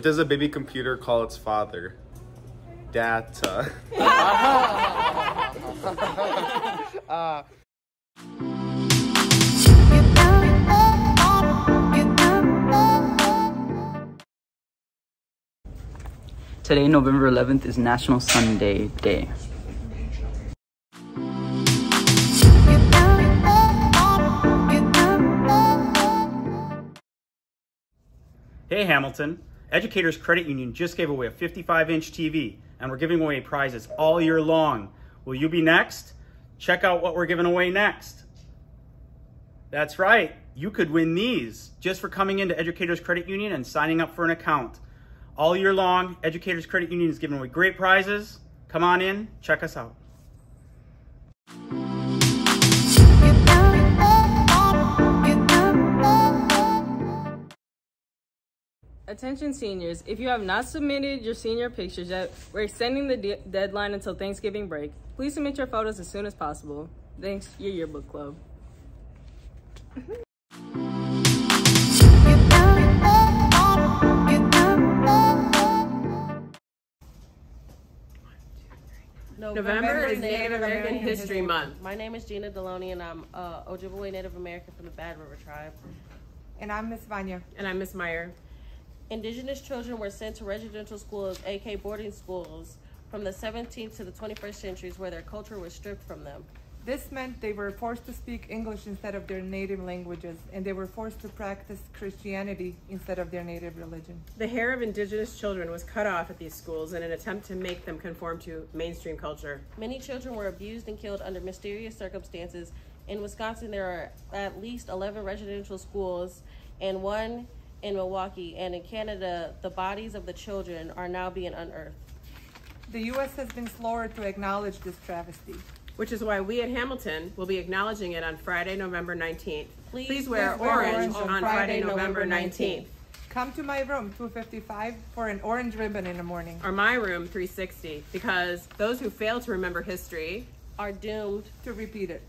What does a baby computer call its father? Data. Today, November 11th, is National Sundae Day. Hey Hamilton, Educators Credit Union just gave away a 55 inch TV and we're giving away prizes all year long. Will you be next? Check out what we're giving away next. That's right, you could win these just for coming into Educators Credit Union and signing up for an account. All year long, Educators Credit Union is giving away great prizes. Come on in, check us out. Attention seniors, if you have not submitted your senior pictures yet, we're extending the de deadline until Thanksgiving break. Please submit your photos as soon as possible. Thanks, your yearbook club. November is Native American History Month. My name is Gina Deloney, and I'm uh, Ojibwe Native American from the Bad River Tribe. And I'm Miss Vanya. And I'm Miss Meyer. Indigenous children were sent to residential schools, aka boarding schools, from the 17th to the 21st centuries where their culture was stripped from them. This meant they were forced to speak English instead of their native languages, and they were forced to practice Christianity instead of their native religion. The hair of indigenous children was cut off at these schools in an attempt to make them conform to mainstream culture. Many children were abused and killed under mysterious circumstances. In Wisconsin, there are at least 11 residential schools and one in Milwaukee, and in Canada, the bodies of the children are now being unearthed. The U.S. has been slower to acknowledge this travesty. Which is why we at Hamilton will be acknowledging it on Friday, November 19th. Please, Please wear, wear orange, orange on, on Friday, Friday, November November 19th. Come to my room, 255, for an orange ribbon in the morning. Or my room, 360, because those who fail to remember history are doomed to repeat it.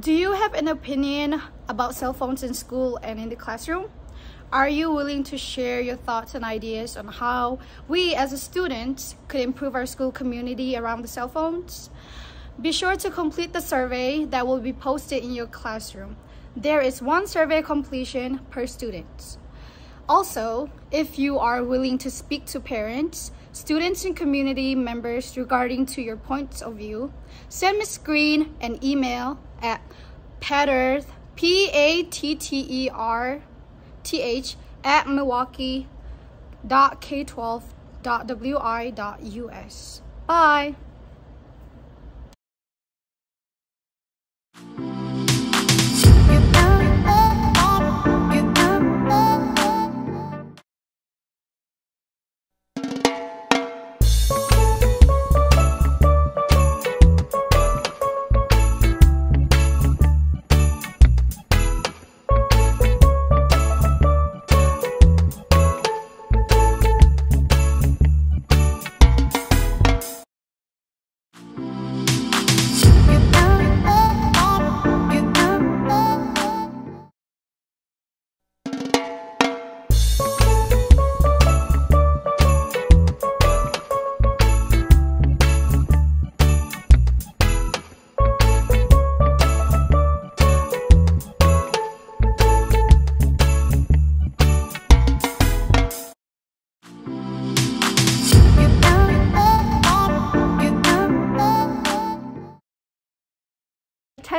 Do you have an opinion about cell phones in school and in the classroom? Are you willing to share your thoughts and ideas on how we as students could improve our school community around the cell phones? Be sure to complete the survey that will be posted in your classroom. There is one survey completion per student. Also, if you are willing to speak to parents, students and community members regarding to your points of view, send Ms. Green an email at patterth, P-A-T-T-E-R-T-H at milwaukee.k12.wi.us. Bye!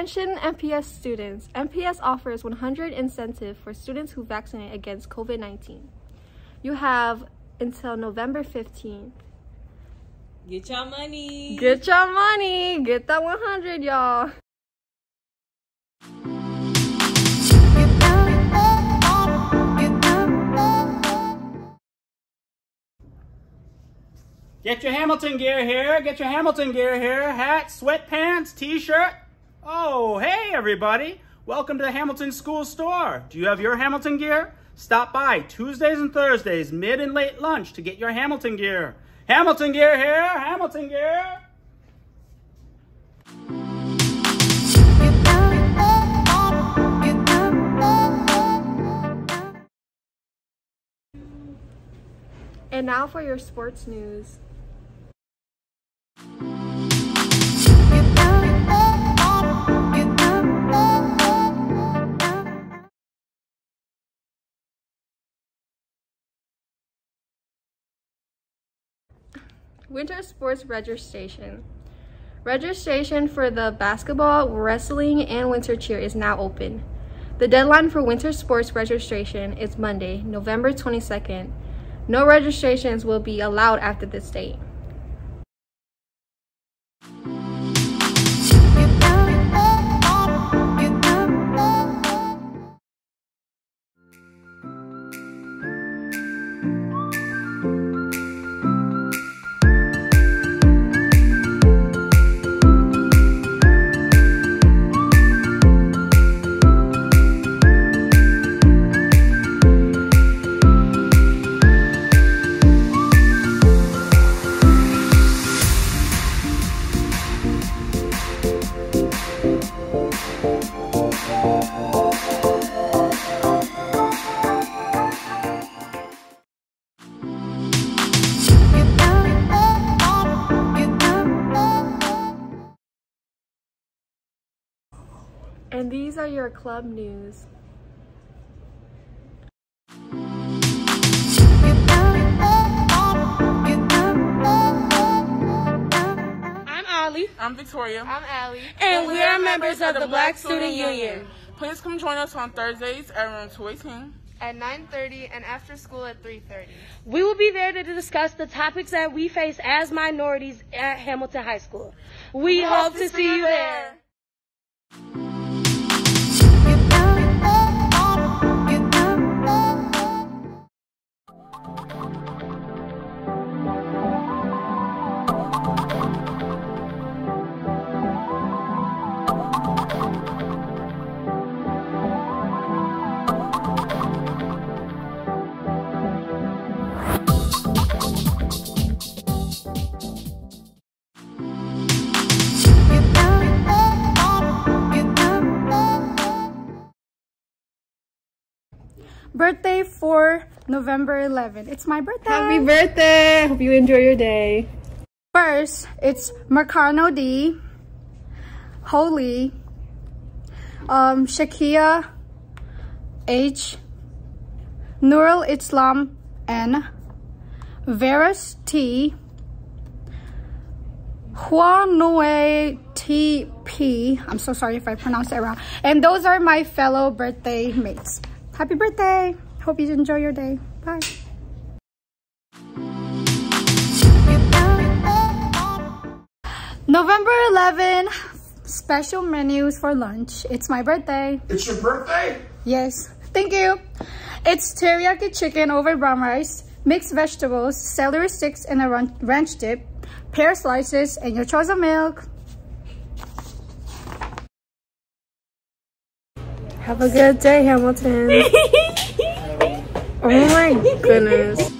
Attention MPS students. MPS offers 100 incentive for students who vaccinate against COVID-19. You have until November 15th Get your money. Get your money. Get that 100, y'all. Get your Hamilton gear here. Get your Hamilton gear here. Hat, sweatpants, t-shirt. Oh, hey everybody. Welcome to the Hamilton School Store. Do you have your Hamilton gear? Stop by Tuesdays and Thursdays, mid and late lunch to get your Hamilton gear. Hamilton gear here. Hamilton gear. And now for your sports news. Winter sports registration. Registration for the basketball, wrestling, and winter cheer is now open. The deadline for winter sports registration is Monday, November 22nd. No registrations will be allowed after this date. And these are your club news. I'm Victoria. I'm Allie. And we are members of the Black Student Union. Please come join us on Thursdays at room 218. At 9.30 and after school at 3.30. We will be there to discuss the topics that we face as minorities at Hamilton High School. We, hope, to see you there. Birthday for November 11. It's my birthday. Happy birthday. Hope you enjoy your day. First, it's Marcano D, Holy, um, Shakia H, Nurul Islam N, Veras T, Huanue T P. I'm so sorry if I pronounced it wrong. And those are my fellow birthday mates. Happy birthday. Hope you enjoy your day. Bye. November 11, special menus for lunch. It's my birthday. It's your birthday? Yes. Thank you. It's teriyaki chicken over brown rice, mixed vegetables, celery sticks and a ranch dip, pear slices, and your choice of milk. Have a good day, Hamilton. oh my goodness.